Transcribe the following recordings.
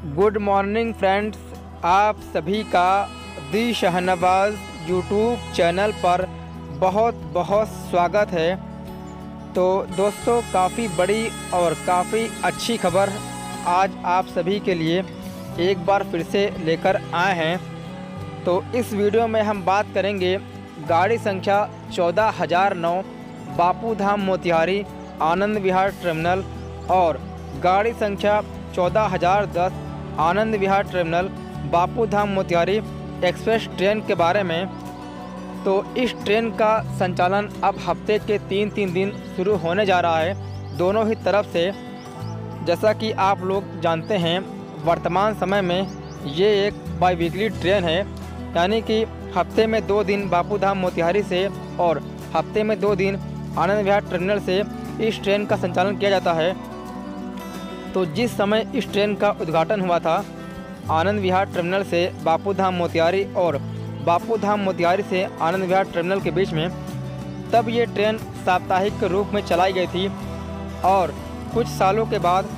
Good morning friends, आप सभी का दी शहनवाज यूट्यूब चैनल पर बहुत बहुत स्वागत है। तो दोस्तों, काफ़ी बड़ी और काफ़ी अच्छी खबर आज आप सभी के लिए एक बार फिर से लेकर आए हैं। तो इस वीडियो में हम बात करेंगे गाड़ी संख्या चौदह हज़ार नौ बापू धाम मोतिहारी, आनंद विहार टर्मिनल और गाड़ी संख्या चौदह हज़ार दस Anand Vihar terminal Bapu Dham Motihari express train के बारे में। तो इस ट्रेन का संचालन अब हफ़्ते के तीन तीन दिन शुरू होने जा रहा है, दोनों ही तरफ़ से। जैसा कि आप लोग जानते हैं, वर्तमान समय में ये एक बाई वीकली ट्रेन है, यानी कि हफ़्ते में दो दिन बापू धाम मोतिहारी से और हफ़्ते में दो दिन आनंद विहार टर्मिनल से इस ट्रेन का संचालन किया जाता है। तो जिस समय इस ट्रेन का उद्घाटन हुआ था, आनंद विहार टर्मिनल से बापू धाम मोतिहारी और बापू धाम मोतिहारी से आनंद विहार टर्मिनल के बीच में, तब ये ट्रेन साप्ताहिक के रूप में चलाई गई थी और कुछ सालों के बाद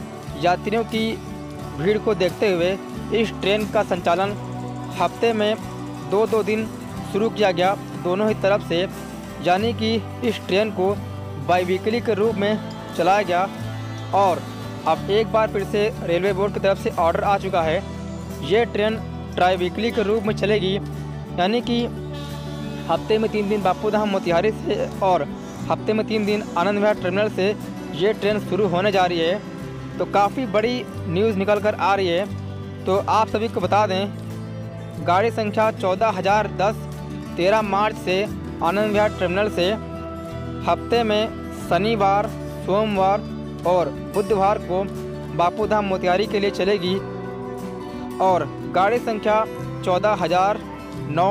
यात्रियों की भीड़ को देखते हुए इस ट्रेन का संचालन हफ़्ते में दो दो दिन शुरू किया गया। दोनों ही तरफ़ से यानी कि इस ट्रेन को बाई वीकली के रूप में चलाया गया और अब एक बार फिर से रेलवे बोर्ड की तरफ़ से ऑर्डर आ चुका है। ये ट्रेन ट्राई वीकली के रूप में चलेगी, यानी कि हफ़्ते में तीन दिन बापू धाम मोतिहारी से और हफ़्ते में तीन दिन आनंद विहार टर्मिनल से ये ट्रेन शुरू होने जा रही है। तो काफ़ी बड़ी न्यूज़ निकल कर आ रही है। तो आप सभी को बता दें, गाड़ी संख्या चौदह हज़ार दस, तेरह मार्च से आनंद विहार टर्मिनल से हफ़्ते में शनिवार, सोमवार और बुधवार को बापू धाम मोतिहारी के लिए चलेगी और गाड़ी संख्या चौदह हज़ार नौ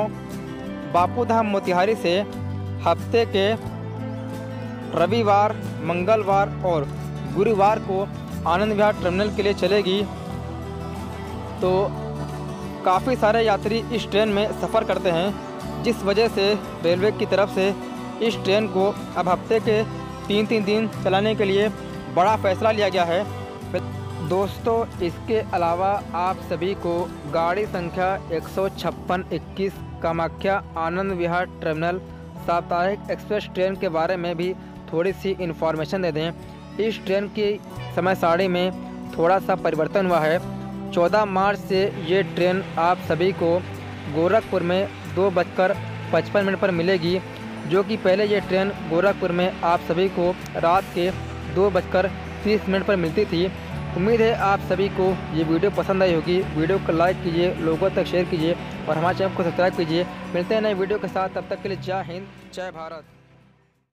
बापू धाम मोतिहारी से हफ़्ते के रविवार, मंगलवार और गुरुवार को आनंद विहार टर्मिनल के लिए चलेगी। तो काफ़ी सारे यात्री इस ट्रेन में सफ़र करते हैं, जिस वजह से रेलवे की तरफ़ से इस ट्रेन को अब हफ़्ते के तीन तीन दिन चलाने के लिए बड़ा फैसला लिया गया है। दोस्तों, इसके अलावा आप सभी को गाड़ी संख्या एक सौ छप्पन इक्कीस, कामाख्या आनंद विहार टर्मिनल, साप्ताहिक एक्सप्रेस ट्रेन के बारे में भी थोड़ी सी इन्फॉर्मेशन दे दें। इस ट्रेन की समय सारणी में थोड़ा सा परिवर्तन हुआ है। 14 मार्च से ये ट्रेन आप सभी को गोरखपुर में दो बजकर पचपन मिनट पर मिलेगी, जो कि पहले ये ट्रेन गोरखपुर में आप सभी को रात के दो बजकर तीस मिनट पर मिलती थी। उम्मीद है आप सभी को ये वीडियो पसंद आई होगी। वीडियो को लाइक कीजिए, लोगों तक शेयर कीजिए और हमारे चैनल को सब्सक्राइब कीजिए। मिलते हैं नए वीडियो के साथ। तब तक के लिए जय हिंद, जय भारत।